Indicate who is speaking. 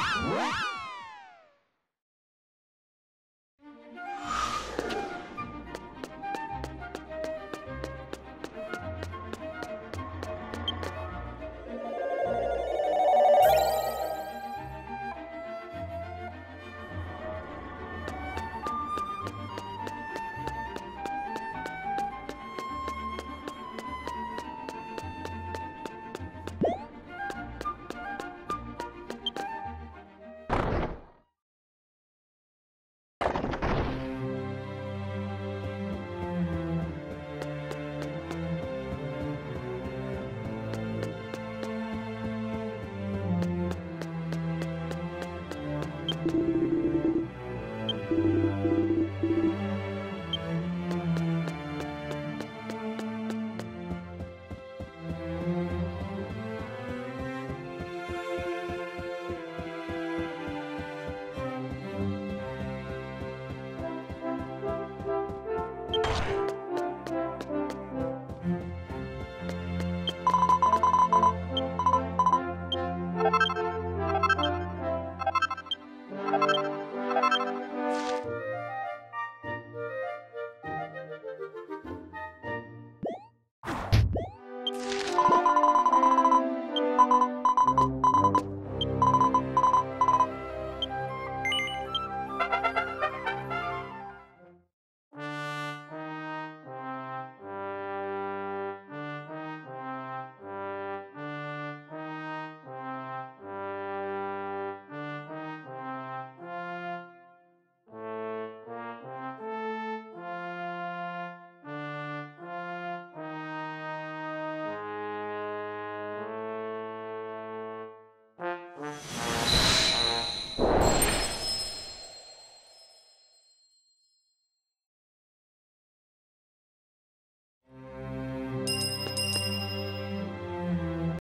Speaker 1: What?